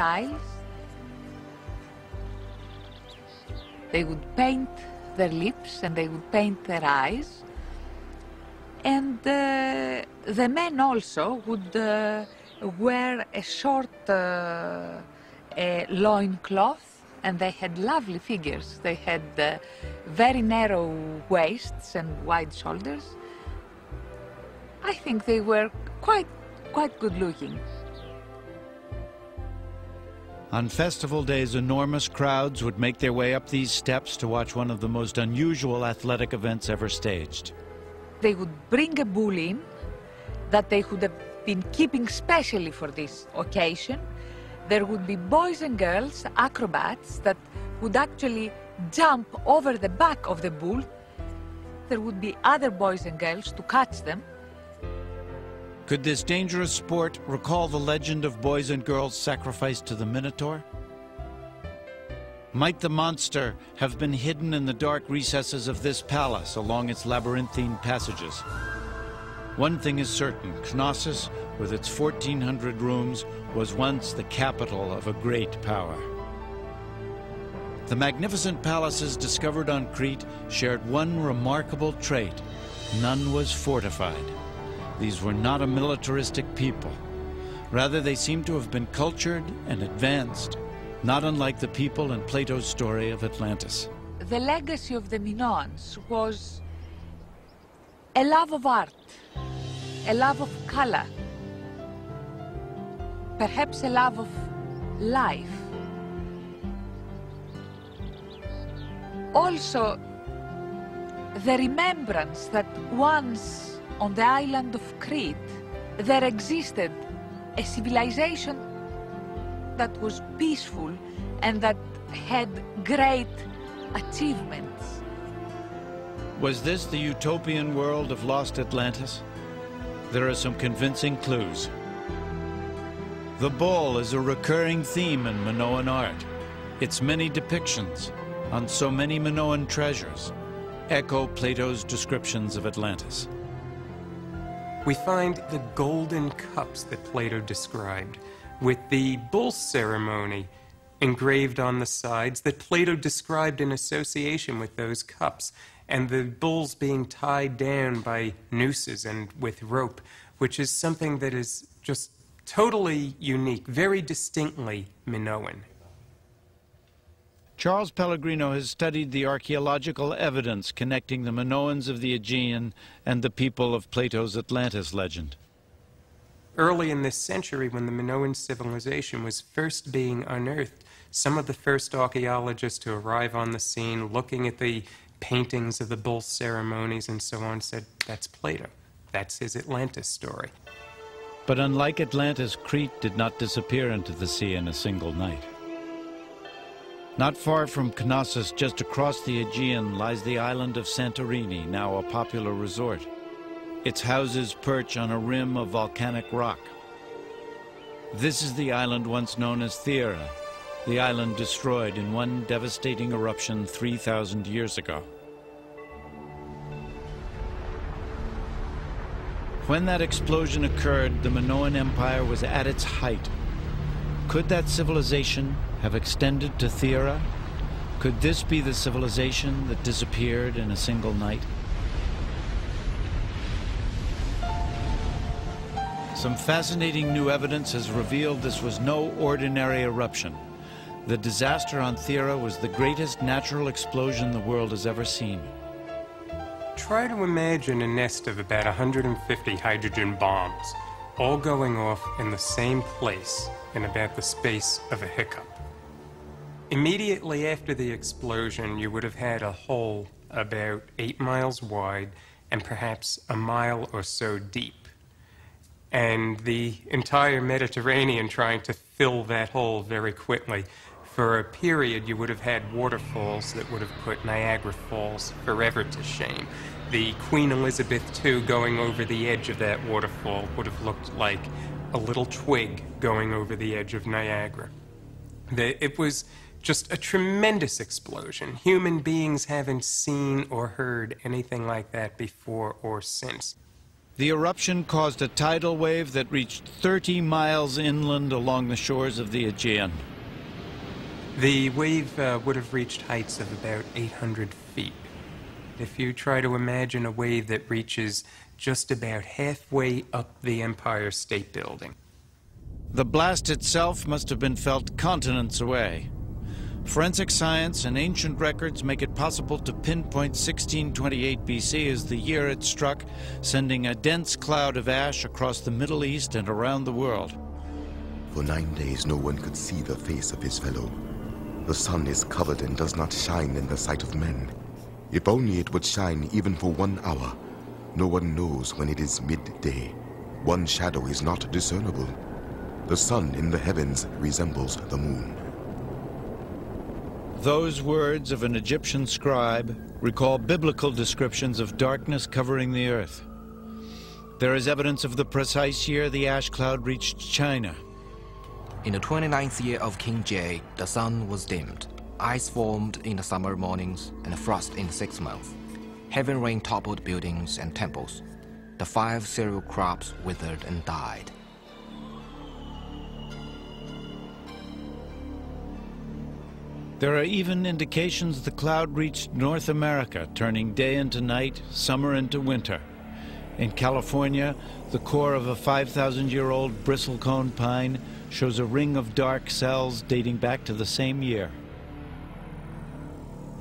hairstyles. They would paint their lips and they would paint their eyes. And uh, the men also would uh, wear a short uh, a loincloth and they had lovely figures. They had uh, very narrow waists and wide shoulders. I think they were quite, quite good looking. On festival days, enormous crowds would make their way up these steps to watch one of the most unusual athletic events ever staged. They would bring a bull in that they would have been keeping specially for this occasion. There would be boys and girls, acrobats, that would actually jump over the back of the bull. There would be other boys and girls to catch them. Could this dangerous sport recall the legend of boys and girls sacrificed to the Minotaur? Might the monster have been hidden in the dark recesses of this palace along its labyrinthine passages? One thing is certain, Knossos, with its 1,400 rooms, was once the capital of a great power. The magnificent palaces discovered on Crete shared one remarkable trait. None was fortified. These were not a militaristic people. Rather, they seem to have been cultured and advanced, not unlike the people in Plato's story of Atlantis. The legacy of the Minoans was a love of art, a love of color, perhaps a love of life. Also, the remembrance that once on the island of Crete, there existed a civilization that was peaceful and that had great achievements. Was this the utopian world of lost Atlantis? There are some convincing clues. The bull is a recurring theme in Minoan art. Its many depictions on so many Minoan treasures echo Plato's descriptions of Atlantis we find the golden cups that Plato described, with the bull ceremony engraved on the sides that Plato described in association with those cups, and the bulls being tied down by nooses and with rope, which is something that is just totally unique, very distinctly Minoan. Charles Pellegrino has studied the archaeological evidence connecting the Minoans of the Aegean and the people of Plato's Atlantis legend. Early in this century, when the Minoan civilization was first being unearthed, some of the first archaeologists to arrive on the scene, looking at the paintings of the bull ceremonies and so on, said, That's Plato. That's his Atlantis story. But unlike Atlantis, Crete did not disappear into the sea in a single night. Not far from Knossos, just across the Aegean, lies the island of Santorini, now a popular resort. Its houses perch on a rim of volcanic rock. This is the island once known as Thera, the island destroyed in one devastating eruption 3,000 years ago. When that explosion occurred, the Minoan Empire was at its height. Could that civilization have extended to Thera? Could this be the civilization that disappeared in a single night? Some fascinating new evidence has revealed this was no ordinary eruption. The disaster on Thera was the greatest natural explosion the world has ever seen. Try to imagine a nest of about 150 hydrogen bombs, all going off in the same place in about the space of a hiccup. Immediately after the explosion, you would have had a hole about eight miles wide and perhaps a mile or so deep. And the entire Mediterranean trying to fill that hole very quickly. For a period, you would have had waterfalls that would have put Niagara Falls forever to shame. The Queen Elizabeth II going over the edge of that waterfall would have looked like a little twig going over the edge of Niagara. The, it was just a tremendous explosion. Human beings haven't seen or heard anything like that before or since. the eruption caused a tidal wave that reached 30 miles inland along the shores of the Aegean. The wave uh, would have reached heights of about 800 feet. If you try to imagine a wave that reaches just about halfway up the Empire State Building. The blast itself must have been felt continents away. Forensic science and ancient records make it possible to pinpoint 1628 BC as the year it struck, sending a dense cloud of ash across the Middle East and around the world. For nine days no one could see the face of his fellow. The sun is covered and does not shine in the sight of men. If only it would shine even for one hour. No one knows when it is midday. One shadow is not discernible. The sun in the heavens resembles the moon. Those words of an Egyptian scribe recall biblical descriptions of darkness covering the earth. There is evidence of the precise year the ash cloud reached China. In the 29th year of King Jie, the sun was dimmed. Ice formed in the summer mornings and frost in the sixth month. Heavy rain toppled buildings and temples. The five cereal crops withered and died. There are even indications the cloud reached North America, turning day into night, summer into winter. In California, the core of a 5,000-year-old bristlecone pine shows a ring of dark cells dating back to the same year.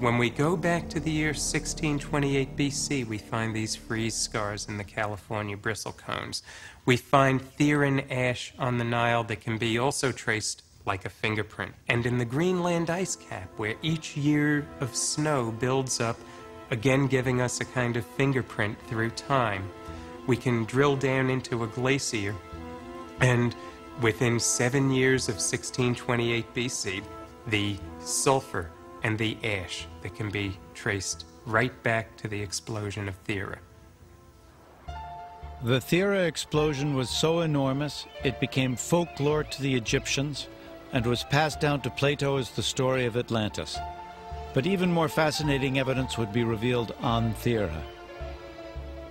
When we go back to the year 1628 BC, we find these freeze scars in the California bristlecones. We find Theran ash on the Nile that can be also traced like a fingerprint. And in the Greenland ice cap, where each year of snow builds up, again giving us a kind of fingerprint through time, we can drill down into a glacier, and within seven years of 1628 BC, the sulfur and the ash that can be traced right back to the explosion of Thera. The Thera explosion was so enormous, it became folklore to the Egyptians and was passed down to Plato as the story of Atlantis. But even more fascinating evidence would be revealed on Thera.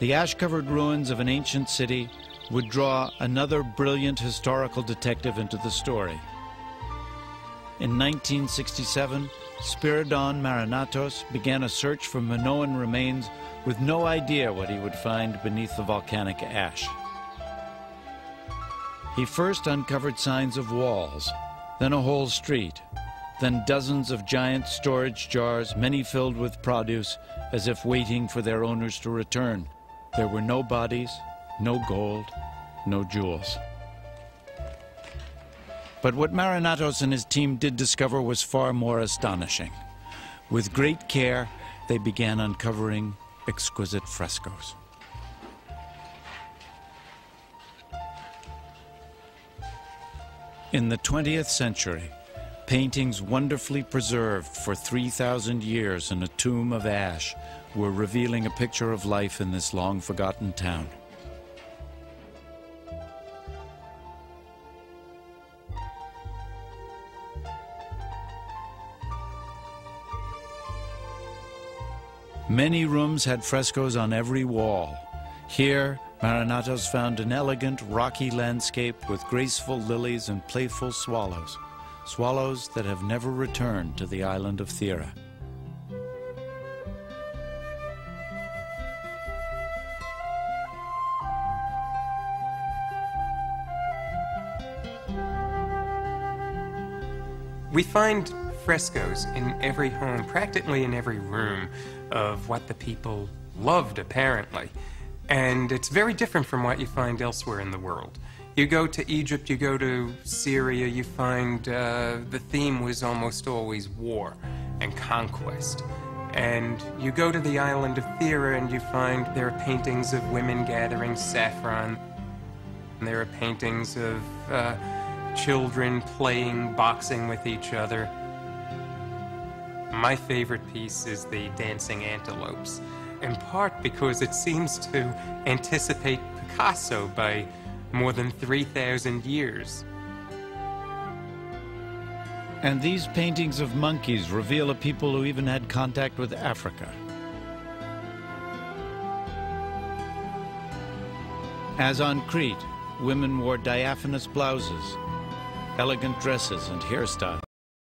The ash-covered ruins of an ancient city would draw another brilliant historical detective into the story. In 1967, Spiridon Marinatos began a search for Minoan remains with no idea what he would find beneath the volcanic ash. He first uncovered signs of walls, then a whole street, then dozens of giant storage jars, many filled with produce, as if waiting for their owners to return. There were no bodies, no gold, no jewels. But what Marinatos and his team did discover was far more astonishing. With great care, they began uncovering exquisite frescoes. In the 20th century, paintings wonderfully preserved for 3,000 years in a tomb of ash were revealing a picture of life in this long forgotten town. Many rooms had frescoes on every wall. Here, Marinatos found an elegant, rocky landscape with graceful lilies and playful swallows, swallows that have never returned to the island of Thera. We find frescoes in every home, practically in every room, of what the people loved, apparently. And it's very different from what you find elsewhere in the world. You go to Egypt, you go to Syria, you find uh, the theme was almost always war and conquest. And you go to the island of Thera and you find there are paintings of women gathering saffron. And there are paintings of uh, children playing boxing with each other. My favorite piece is the dancing antelopes in part because it seems to anticipate Picasso by more than 3,000 years. And these paintings of monkeys reveal a people who even had contact with Africa. As on Crete, women wore diaphanous blouses, elegant dresses, and hairstyles.